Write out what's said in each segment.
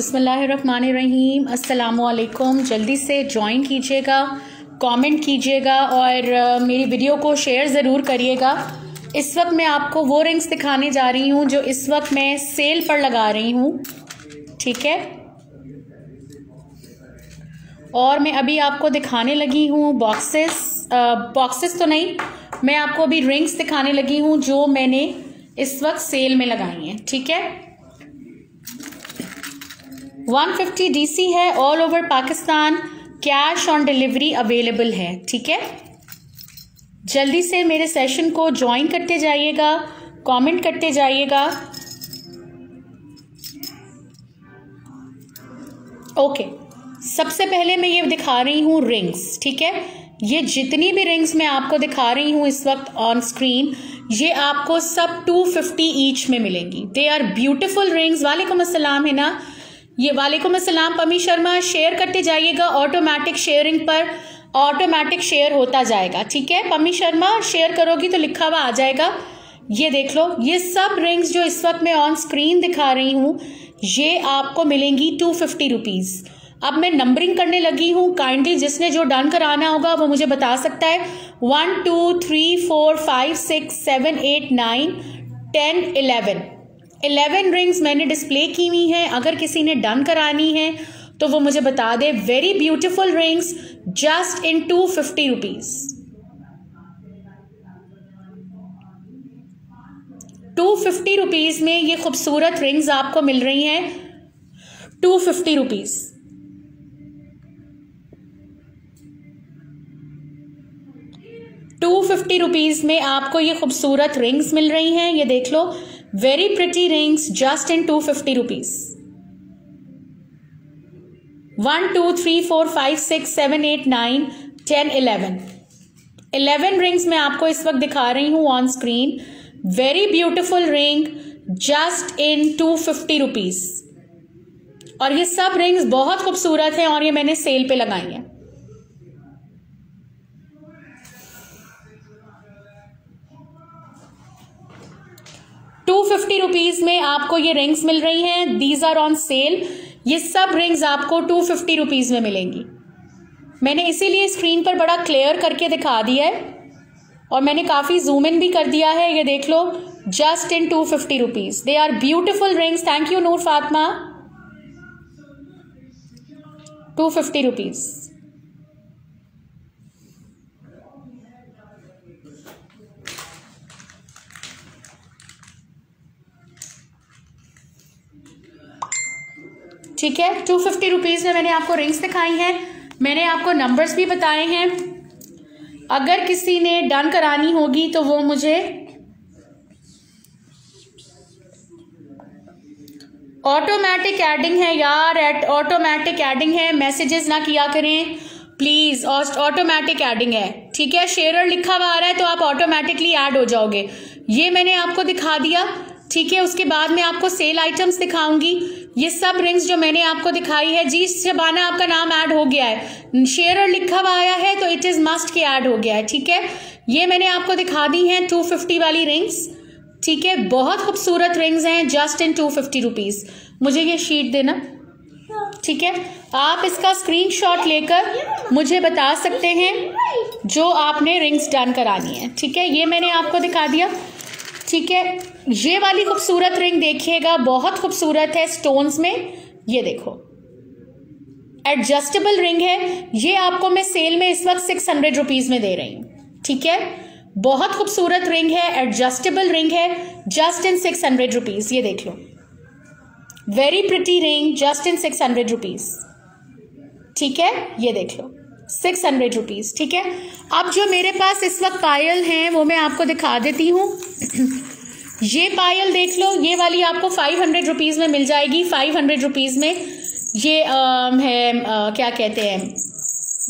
बसमीम असलकुम जल्दी से ज्वाइन कीजिएगा कमेंट कीजिएगा और मेरी वीडियो को शेयर ज़रूर करिएगा। इस वक्त मैं आपको वो रिंग्स दिखाने जा रही हूँ जो इस वक्त मैं सेल पर लगा रही हूँ। ठीक है? और मैं अभी आपको दिखाने लगी हूँ बॉक्सेस बॉक्सेस तो नहीं, मैं आपको अभी रिंग्स दिखाने लगी हूँ जो मैंने इस वक्त सेल में लगाई हैं। ठीक है? 150 डीसी है all over Pakistan cash on delivery available है, ठीक है? जल्दी से मेरे सेशन को ज्वाइन करते जाइएगा कमेंट करते जाइएगा। ओके सबसे पहले मैं ये दिखा रही हूँ रिंग्स ठीक है? ये जितनी भी रिंग्स मैं आपको दिखा रही हूँ इस वक्त ऑन स्क्रीन ये आपको सब 250 ईच में मिलेंगी। दे आर ब्यूटिफुल रिंग्स वालेकुम असलम है ना? ये वालेकुम असलम पमी शर्मा, शेयर करते जाइएगा ऑटोमेटिक शेयरिंग पर ऑटोमेटिक शेयर होता जाएगा, ठीक है? पमी शर्मा शेयर करोगी तो लिखा हुआ आ जाएगा। ये देख लो, ये सब रिंग्स जो इस वक्त मैं ऑन स्क्रीन दिखा रही हूँ, ये आपको मिलेंगी टू फिफ्टी रुपीज़ अब मैं नंबरिंग करने लगी हूँ काइंडली जिसने जो डन कराना होगा, वो मुझे बता सकता है। One two three four five six seven eight nine ten eleven eleven rings मैंने डिस्प्ले की हुई हैं। अगर किसी ने डन करानी है तो वो मुझे बता दे। Very beautiful rings just in two fifty rupees two fifty rupees में ये खूबसूरत रिंग्स आपको मिल रही हैं। Two fifty rupees two fifty rupees में आपको ये खूबसूरत रिंग्स मिल रही हैं। ये देख लो। Very pretty rings just in two fifty rupees one two three four five six seven eight nine ten eleven eleven rings मैं आपको इस वक्त दिखा रही हूँ on screen very beautiful ring just in two fifty rupees और ये सब रिंग्स बहुत खूबसूरत हैं और ये मैंने सेल पे लगाई हैं। टू फिफ्टी रुपीज़ में आपको ये रिंग्स मिल रही हैं। दीज आर ऑन सेल ये सब रिंग्स आपको टू फिफ्टी रुपीज़ में मिलेंगी। मैंने इसीलिए स्क्रीन पर बड़ा क्लियर करके दिखा दिया है और मैंने काफ़ी जूम इन भी कर दिया है, ये देख लो just in two fifty rupees they are beautiful rings thank you Noor Fatima two fifty rupees ठीक है? टू फिफ्टी रुपीज़ में मैंने आपको रिंग्स दिखाई हैं। मैंने आपको नंबर्स भी बताए हैं। अगर किसी ने डन करानी होगी तो वो मुझे ऑटोमेटिक एडिंग है यार एट ऑटोमेटिक एडिंग है। मैसेजेस ना किया करें। प्लीज़ ऑटोमेटिक एडिंग है। ठीक है? शेयर और लिखा हुआ आ रहा है तो आप ऑटोमेटिकली ऐड हो जाओगे। ये मैंने आपको दिखा दिया। ठीक है? उसके बाद मैं आपको सेल आइटम्स दिखाऊँगी। ये सब रिंग्स जो मैंने आपको दिखाई है, जी, शबाना आपका नाम ऐड हो गया है। शेयर लिखा हुआ आया है तो इट इज़ मस्ट के ऐड हो गया है, ठीक है? ये मैंने आपको दिखा दी हैं टू फिफ्टी वाली रिंग्स ठीक है? बहुत खूबसूरत रिंग्स हैं just in two fifty rupees मुझे ये शीट देना, ठीक है? आप इसका स्क्रीनशॉट लेकर मुझे बता सकते हैं जो आपने रिंग्स डन करानी है, ठीक है? ये मैंने आपको दिखा दिया, ठीक है? ये वाली खूबसूरत रिंग देखिएगा, बहुत खूबसूरत है स्टोन्स में। ये देखो। एडजस्टेबल रिंग है। ये आपको मैं सेल में इस वक्त सिक्स हंड्रेड रुपीज़ में दे रही हूँ। ठीक है? बहुत खूबसूरत रिंग है एडजस्टेबल रिंग है just in six hundred rupees ये देख लो। Very pretty ring just in six hundred rupees ठीक है? ये देख लो। सिक्स हंड्रेड रुपीज़ ठीक है? अब जो मेरे पास इस वक्त पायल हैं, वो मैं आपको दिखा देती हूँ। ये पायल देख लो ये वाली आपको फाइव हंड्रेड रुपीज़ में मिल जाएगी। फाइव हंड्रेड रुपीज़ में ये आ, है आ, क्या कहते हैं?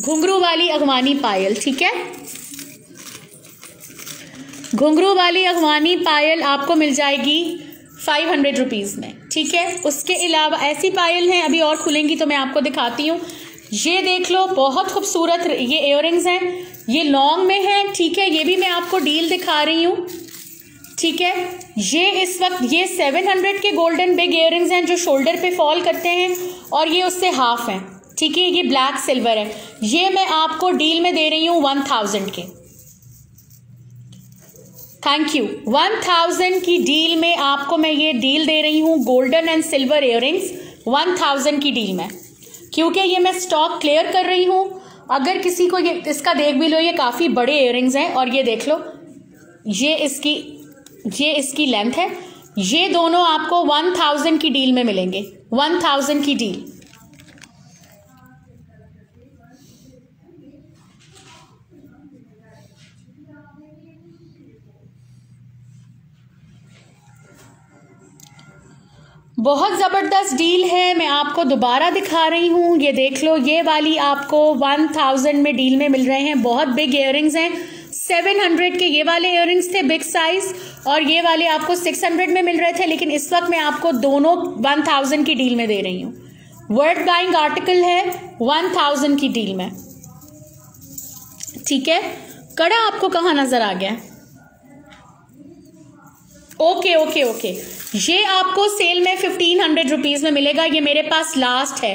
घुंघरू वाली अगवानी पायल ठीक है? घुंघरू वाली अगवानी पायल आपको मिल जाएगी फाइव हंड्रेड रुपीज़ में ठीक है? उसके अलावा ऐसी पायल हैं अभी और खुलेंगी तो मैं आपको दिखाती हूँ। ये देख लो बहुत खूबसूरत ये इयर हैं। ये लॉन्ग में है ठीक है? ये भी मैं आपको डील दिखा रही हूँ। ठीक है? ये इस वक्त, ये सेवन हंड्रेड के गोल्डन बिग इयर हैं जो शोल्डर पे फॉल करते हैं और ये उससे हाफ़ हैं। ठीक है? ये ब्लैक सिल्वर है। ये मैं आपको डील में दे रही हूँ वन थाउज़ेंड के। थैंक यू वन थाउज़ेंड की डील में आपको मैं ये डील दे रही हूँ golden and silver ear one thousand की डील में। क्योंकि ये मैं स्टॉक क्लियर कर रही हूँ। अगर किसी को ये, इसका देख भी लो, ये काफ़ी बड़े इयर हैं और ये देख लो। ये इसकी ये इसकी लेंथ है। ये दोनों आपको वन थाउज़ेंड की डील में मिलेंगे। वन थाउज़ेंड की डील बहुत ज़बरदस्त डील है। मैं आपको दोबारा दिखा रही हूँ। ये देख लो, ये वाली आपको वन थाउज़ेंड में डील में मिल रहे हैं। बहुत बिग इयर हैं। सेवन हंड्रेड के ये वाले इयर थे बिग साइज़ और ये वाले आपको सिक्स हंड्रेड में मिल रहे थे, लेकिन इस वक्त मैं आपको दोनों वन थाउज़ेंड की डील में दे रही हूँ। वर्ड बाइंग आर्टिकल है वन थाउज़ेंड की डील में। ठीक है? कड़ा आपको कहाँ नज़र आ गया? ओके ओके ओके ये आपको सेल में फिफ्टीन हंड्रेड रुपीज़ में मिलेगा, ये मेरे पास लास्ट है।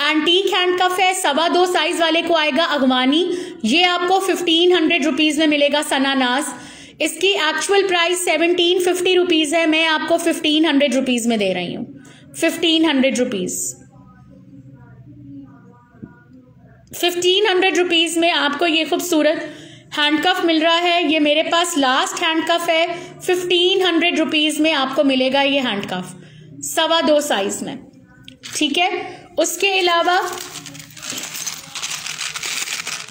एंटीक हैंड कफ है सवा दो साइज़ वाले को आएगा अगवानी। ये आपको फिफ्टीन हंड्रेड रुपीज़ में मिलेगा सनानास। इसकी actual price seventeen fifty rupees है, मैं आपको फिफ्टीन हंड्रेड रुपीज़ में दे रही हूँ। Fifteen hundred rupees fifteen hundred rupees में आपको ये खूबसूरत हैंडकफ मिल रहा है, ये मेरे पास लास्ट हैंडकफ है फिफ्टीन हंड्रेड रुपीज़ में आपको मिलेगा ये हैंडकफ सवा दो साइज़ में। ठीक है? उसके अलावा,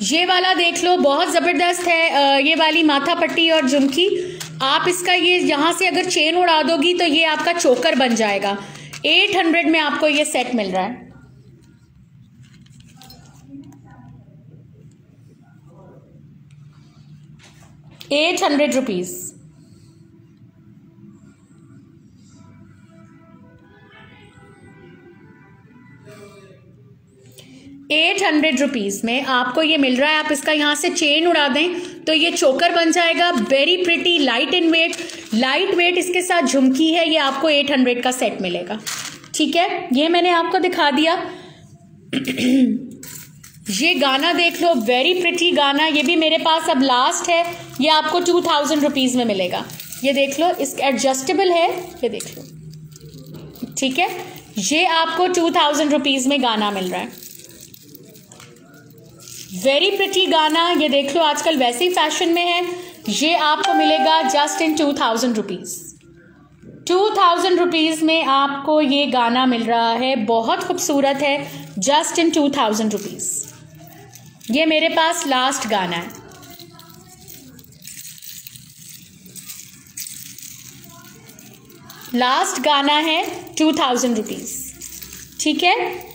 ये वाला देख लो, बहुत ज़बरदस्त है ये वाली माथा पट्टी और झुमकी। आप इसका ये यहाँ से अगर चेन उड़ा दोगी तो ये आपका चोकर बन जाएगा। एट हंड्रेड में आपको ये सेट मिल रहा है। Eight hundred rupees eight hundred rupees में आपको ये मिल रहा है। आप इसका यहाँ से चेन उड़ा दें तो ये चोकर बन जाएगा। Very pretty light in weight light weight इसके साथ झुमकी है, ये आपको एट हंड्रेड का सेट मिलेगा। ठीक है? ये मैंने आपको दिखा दिया। ये गाना देख लो। वेरी प्रिटी गाना। ये भी मेरे पास अब लास्ट है। ये आपको टू थाउज़ेंड रुपीज़ में मिलेगा। ये देख लो इस एडजस्टेबल है। ये देख लो। ठीक है? ये आपको टू थाउज़ेंड रुपीज़ में गाना मिल रहा है। वेरी प्रिटी गाना, ये देख लो आजकल वैसे ही फ़ैशन में है। ये आपको मिलेगा just in two thousand rupees two thousand rupees में आपको ये गाना मिल रहा है, बहुत खूबसूरत है just in two thousand rupees ये मेरे पास लास्ट गाना है। लास्ट गाना है टू थाउज़ेंड रुपीज़ ठीक है?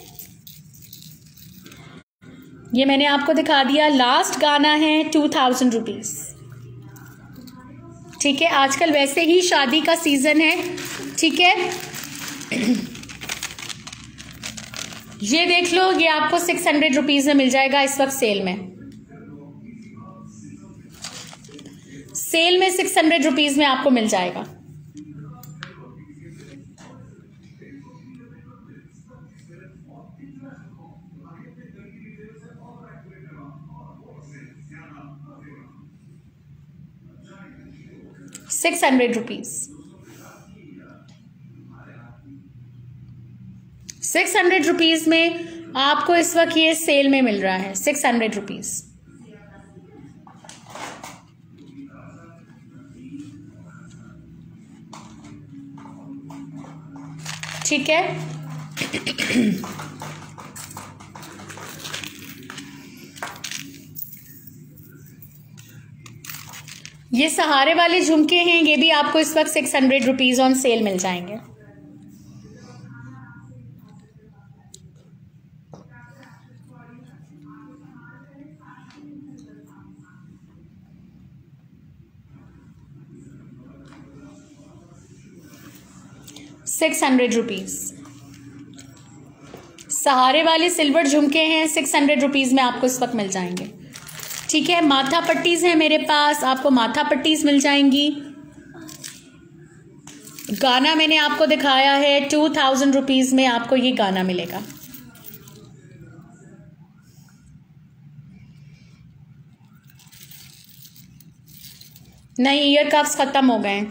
ये मैंने आपको दिखा दिया लास्ट गाना है टू थाउज़ेंड रुपीज़ ठीक है, आजकल वैसे ही शादी का सीज़न है, ठीक है? ये देख लो, ये आपको सिक्स हंड्रेड रुपीज़ में मिल जाएगा इस वक्त सेल में। सेल में सिक्स हंड्रेड रुपीज़ में आपको मिल जाएगा। Six hundred rupees six hundred rupees में आपको इस वक्त ये सेल में मिल रहा है, सिक्स हंड्रेड रुपीज़ ठीक है? ये सहारे वाले झुमके हैं, ये भी आपको इस वक्त six hundred rupees on sale मिल जाएँगे। सिक्स हंड्रेड रुपीज़ सहारे वाले सिल्वर झुमके हैं सिक्स हंड्रेड रुपीज़ में आपको इस वक्त मिल जाएँगे। ठीक है, माथा पट्टीज है मेरे पास, आपको माथा पट्टीज मिल जाएँगी। गाना मैंने आपको दिखाया है, टू थाउज़ेंड रुपीज़ में आपको ये गाना मिलेगा। नहीं ईयर कप्स ख़त्म हो गए।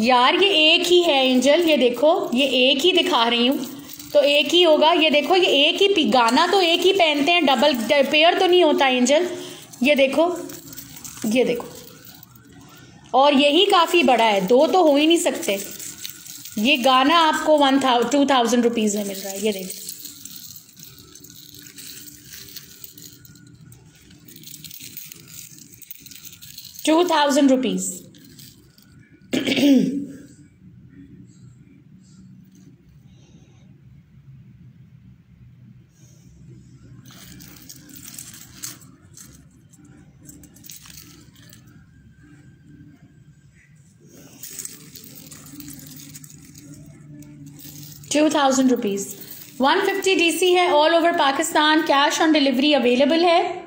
यार, ये एक ही है, एंजल, ये देखो, ये एक ही दिखा रही हूँ। तो एक ही होगा। ये देखो, ये एक ही गाना तो एक ही पहनते हैं डबल पेयर तो नहीं होता एंजल ये देखो ये देखो। और यही काफ़ी बड़ा है। दो तो हो ही नहीं सकते। ये गाना आपको वन था टू थाउज़ेंड रुपीज़ में मिल रहा है। ये देखो। Two thousand rupees two thousand rupees one fifty D C है all over Pakistan cash on delivery available है.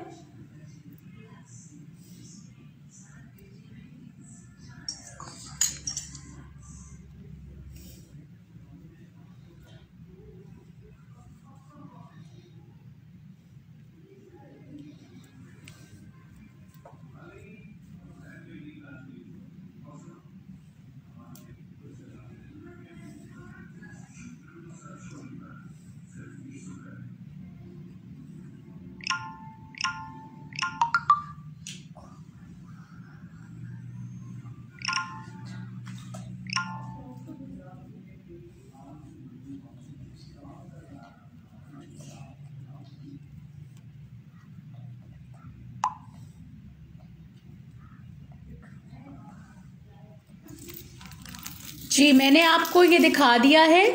जी, मैंने आपको ये दिखा दिया है।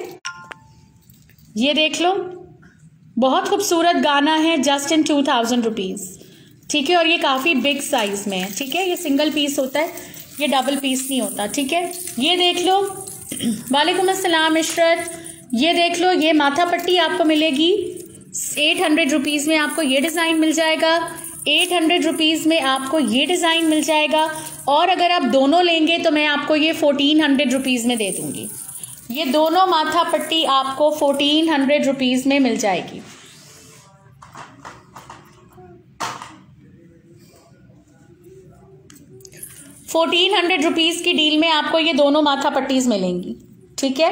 ये देख लो। बहुत खूबसूरत गाना है just in two thousand rupees ठीक है, और ये काफ़ी बिग साइज़ में है। ठीक है, ये सिंगल पीस होता है, ये डबल पीस नहीं होता। ठीक है, ये देख लो। वालेकुम अस्सलाम, इशरत। ये देख लो, ये माथा पट्टी आपको मिलेगी। एट हंड्रेड रुपीज़ में आपको ये डिज़ाइन मिल जाएगा। एट हंड्रेड रुपीज़ में आपको ये डिज़ाइन मिल जाएगा। और अगर आप दोनों लेंगे तो मैं आपको ये फोर्टीन हंड्रेड रुपीज़ में दे दूँगी। ये दोनों माथा पट्टी आपको फोर्टीन हंड्रेड रुपीज़ में मिल जाएगी। फोर्टीन हंड्रेड रुपीज़ की डील में आपको ये दोनों माथा पट्टीज मिलेंगी। ठीक है?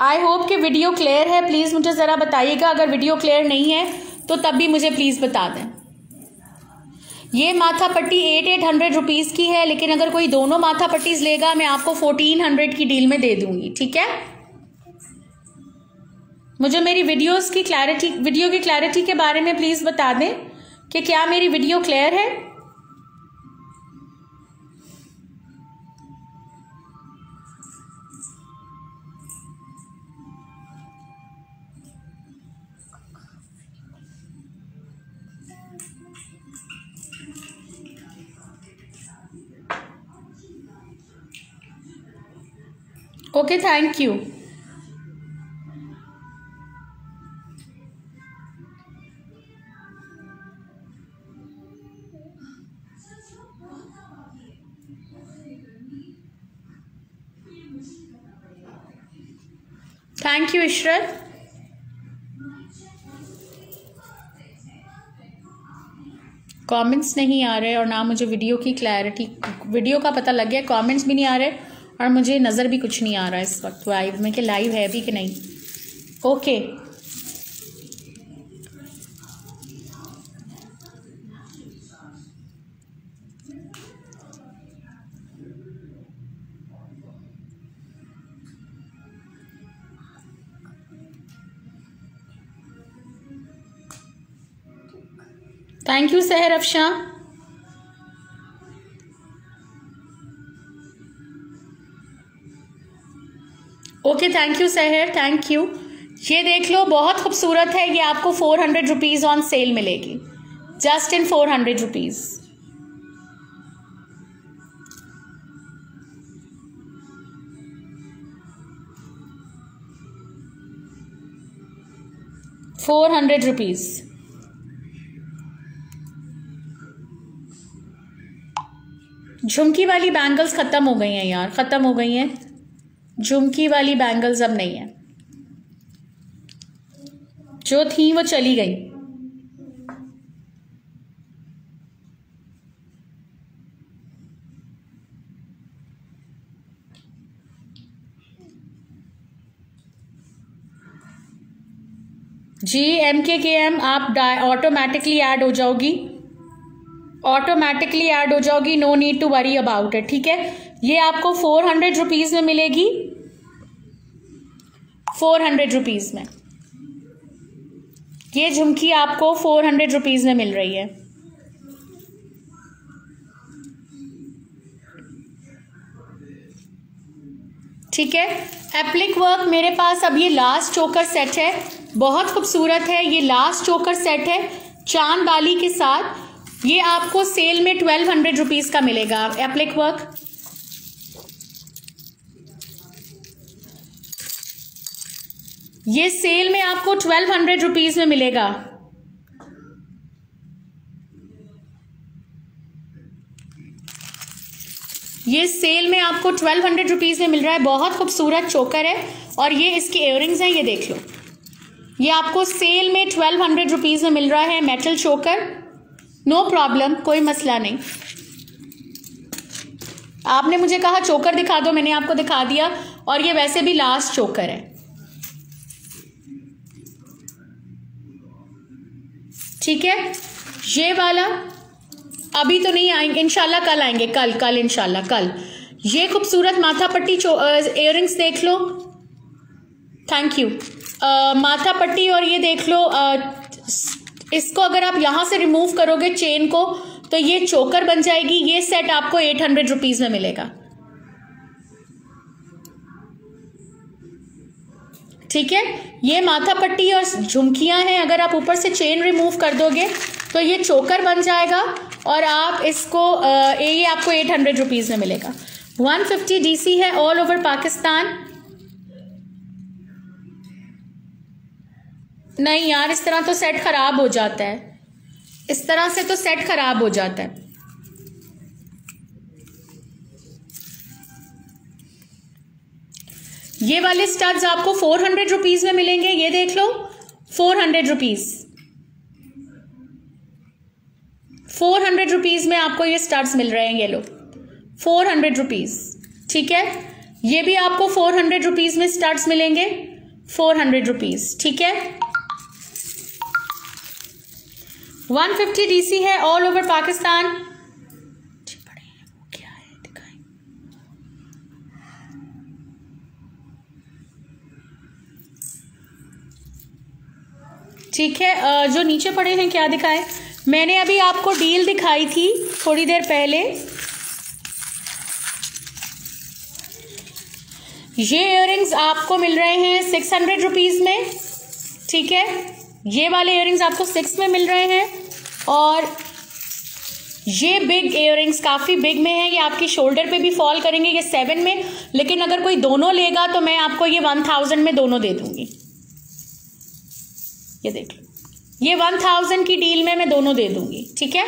आई होप कि वीडियो क्लियर है। प्लीज़ मुझे ज़रा बताइएगा। अगर वीडियो क्लियर नहीं है तो तब भी मुझे प्लीज़ बता दें। ये माथा पट्टी एट एट हंड्रेड रुपीज़ की है, लेकिन अगर कोई दोनों माथा पट्टीज लेगा, मैं आपको फोर्टीन हंड्रेड की डील में दे दूँगी, ठीक है? मुझे मेरी वीडियोस की क्लैरिटी वीडियो की क्लैरिटी के बारे में प्लीज़ बता दें कि क्या मेरी वीडियो क्लियर है? Okay, thank you thank you Ishrat comments नहीं आ रहे और ना मुझे वीडियो की क्लैरिटी वीडियो का पता लग गया कमेंट्स भी नहीं आ रहे। और मुझे नज़र भी कुछ नहीं आ रहा इस वक्त लाइव में कि लाइव है भी कि नहीं। Okay thank you Sehar Afshan okay thank you Sehar thank you ये देख लो, बहुत खूबसूरत है, ये आपको four hundred rupees on sale मिलेगी। Just in four hundred rupees four hundred rupees झुमकी वाली बैंगल्स ख़त्म हो गई हैं यार, ख़त्म हो गई हैं। झुमकी वाली बैंगल्स अब नहीं है। जो थी वो चली गई। G M K K M आप ऑटोमेटिकली ऐड हो जाओगी। ऑटोमेटिकली ऐड हो जाओगी no need to worry about it ठीक है? ये आपको फोर हंड्रेड रुपीज़ में मिलेगी। फोर हंड्रेड रुपीज़ में। ये झुमकी आपको फोर हंड्रेड रुपीज़ में मिल रही है। ठीक है? एप्लिक वर्क मेरे पास अब ये लास्ट चोकर सेट है। बहुत खूबसूरत है। ये लास्ट चोकर सेट है चाँद बाली के साथ। ये आपको सेल में ट्वेल्व हंड्रेड रुपीज़ का मिलेगा। एप्लिक वर्क ये सेल में आपको ट्वेल्व हंड्रेड रुपीज़ में मिलेगा। ये सेल में आपको ट्वेल्व हंड्रेड रुपीज़ में मिल रहा है। बहुत खूबसूरत चोकर है और ये इसके इयरिंग्स हैं, ये देख लो। ये आपको सेल में ट्वेल्व हंड्रेड रुपीज़ में मिल रहा है मेटल चोकर नो प्रॉब्लम कोई मसला नहीं। आपने मुझे कहा, चोकर दिखा दो, मैंने आपको दिखा दिया। और ये वैसे भी लास्ट चोकर है। ठीक है? ये वाला अभी तो नहीं आएँगे इनशाला कल आएँगे कल कल इनशाला कल। ये खूबसूरत माथा पट्टी इयरिंग्स देख लो। थैंक यू माथा पट्टी और ये देख लो आ, इसको अगर आप यहाँ से रिमूव करोगे चेन को तो ये चोकर बन जाएगी ये सेट आपको एट हंड्रेड रुपीज़ में मिलेगा। ठीक है? ये माथा पट्टी और झुमकियाँ हैं, अगर आप ऊपर से चेन रिमूव कर दोगे तो ये चोकर बन जाएगा और आप इसको ये आपको एट हंड्रेड रुपीज़ में मिलेगा। वन फिफ्टी डी सी है ऑल ओवर पाकिस्तान नहीं यार, इस तरह तो सेट खराब हो जाता है। इस तरह से तो सेट खराब हो जाता है। ये वाले स्टड्स आपको फोर हंड्रेड रुपीज़ में मिलेंगे, ये देख लो four hundred rupees four hundred rupees में आपको ये स्टड्स मिल रहे हैं, ये लो फोर हंड्रेड रुपीज़ ठीक है? ये भी आपको फोर हंड्रेड रुपीज़ में स्टड्स मिलेंगे फोर हंड्रेड रुपीज़ ठीक है? One fifty DC all over over Pakistan ठीक है जो नीचे पड़े हैं, क्या दिखाए? मैंने अभी आपको डील दिखाई थी थोड़ी देर पहले। ये इयरिंग्स आपको मिल रहे हैं सिक्स हंड्रेड रुपीज़ में, ठीक है? ये वाले इयरिंग्स आपको सिक्स में मिल रहे हैं और ये बिग इयरिंग्स काफ़ी बिग में है, ये आपकी शोल्डर पे भी फॉल करेंगे, ये सेवन में, लेकिन अगर कोई दोनों लेगा तो मैं आपको ये वन थाउज़ेंड में दोनों दे दूँगी। ये देख लो। ये वन थाउज़ेंड की डील में मैं दोनों दे दूँगी, ठीक है?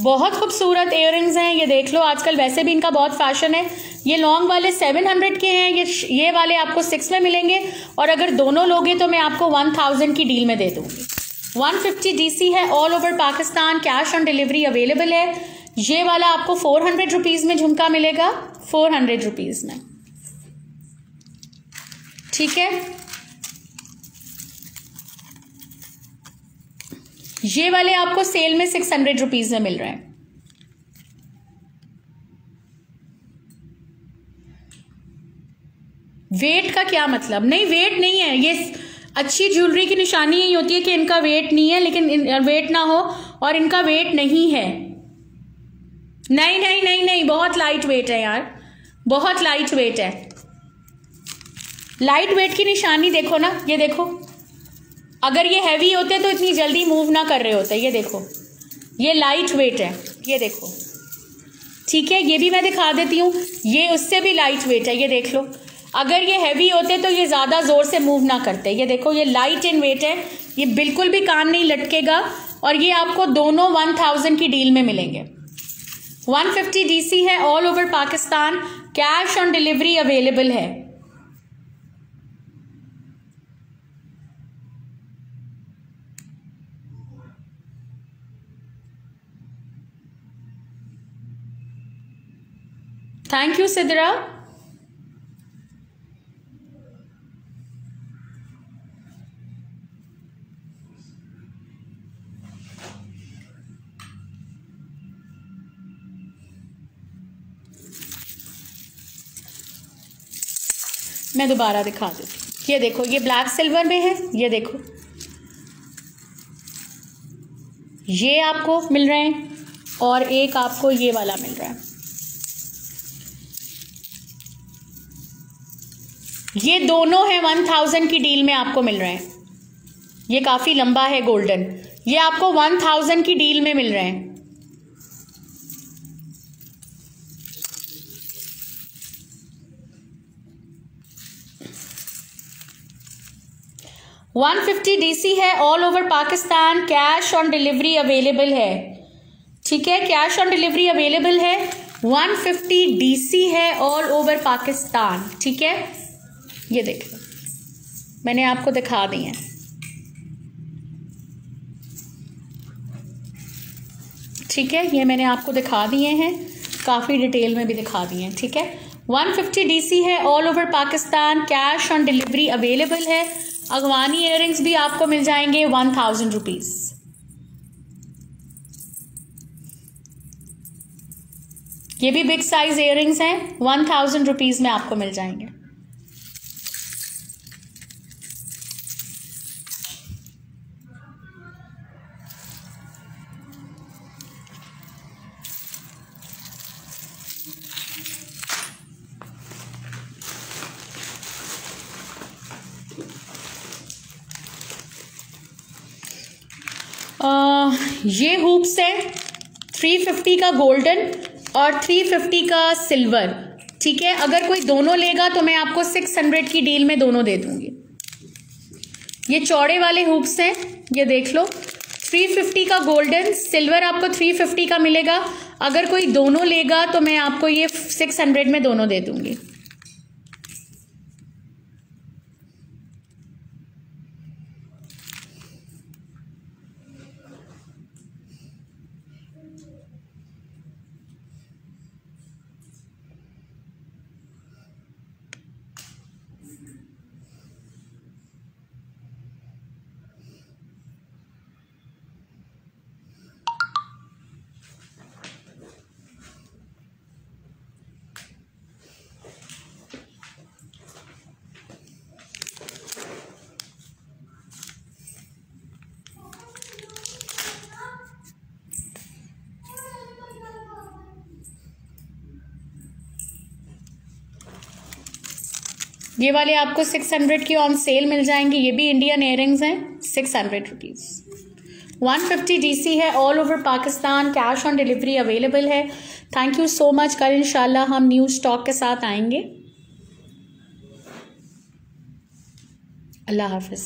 बहुत खूबसूरत इयर हैं, ये देख लो। आजकल वैसे भी इनका बहुत फ़ैशन है। ये लॉन्ग वाले सेवन हंड्रेड के हैं, ये ये वाले आपको सिक्स में मिलेंगे। और अगर दोनों लोगे तो मैं आपको वन थाउज़ेंड की डील में दे दूँगी। वन फिफ्टी डीसी है all over Pakistan cash on delivery available है। ये वाला आपको फोर हंड्रेड रुपीज़ में झुमका मिलेगा फोर हंड्रेड रुपीज़ में। ठीक है? ये वाले आपको सेल में सिक्स हंड्रेड रुपीज़ में मिल रहे हैं। वेट का क्या मतलब? नहीं वेट नहीं है। ये अच्छी ज्वेलरी की निशानी यही होती है कि इनका वेट नहीं है, लेकिन वेट ना हो और इनका वेट नहीं है। नहीं नहीं नहीं नहीं, बहुत लाइट वेट है यार। बहुत लाइट वेट है। लाइट वेट की निशानी देखो ना, ये देखो। अगर ये हैवी होते तो इतनी जल्दी मूव ना कर रहे होते, ये देखो। ये लाइट वेट है, ये देखो। ठीक है, ये भी मैं दिखा देती हूँ, ये उससे भी लाइट वेट है, ये देख लो। अगर ये हैवी होते तो ये ज़्यादा ज़ोर से मूव ना करते, ये देखो, ये लाइट इन वेट है, ये बिल्कुल भी कान नहीं लटकेगा, और ये आपको दोनों वन थाउज़ेंड की डील में मिलेंगे। वन फिफ्टी डी है all over Pakistan cash on delivery available है। थैंक यू सिद्रा मैं दोबारा दिखा देती ये देखो, ये ब्लैक सिल्वर में है, ये देखो। ये आपको मिल रहे हैं और एक आपको ये वाला मिल रहा है। ये दोनों है वन थाउज़ेंड की डील में आपको मिल रहे हैं। ये काफ़ी लंबा है गोल्डन ये आपको वन थाउज़ेंड की डील में मिल रहे हैं। वन फिफ्टी डीसी है all over Pakistan cash on delivery available है। ठीक है कैश ऑन डिलीवरी अवेलेबल है। वन फिफ्टी डीसी है ऑल ओवर पाकिस्तान ठीक है? ये देख लो। मैंने आपको दिखा दी है। ठीक है, ये मैंने आपको दिखा दिए हैं। काफ़ी डिटेल में भी दिखा दिए हैं, ठीक है? 150 फिफ्टी डी है all over Pakistan cash on delivery available है। अगवानी इयर भी आपको मिल जाएँगे वन थाउज़ेंड रुपीज़ ये भी बिग साइज़ इयर हैं वन थाउज़ेंड रुपीज़ में आपको मिल जाएँगे। ये हुप्स है। थ्री फिफ्टी का गोल्डन और थ्री फिफ्टी का सिल्वर ठीक है? अगर कोई दोनों लेगा तो मैं आपको सिक्स हंड्रेड की डील में दोनों दे दूँगी। ये चौड़े वाले हुप्स हैं। ये देख लो। थ्री फिफ्टी का गोल्डन सिल्वर आपको थ्री फिफ्टी का मिलेगा। अगर कोई दोनों लेगा तो मैं आपको ये सिक्स हंड्रेड में दोनों दे दूँगी। ये वाले आपको सिक्स हंड्रेड की ऑन सेल मिल जाएँगी। ये भी इंडियन एयरिंग्स हैं। Six hundred rupees one fifty D C है। All over Pakistan cash on delivery available है। थैंक यू सो मच कल इंशाल्लाह हम न्यू स्टॉक के साथ आएँगे। अल्लाह हाफिज़।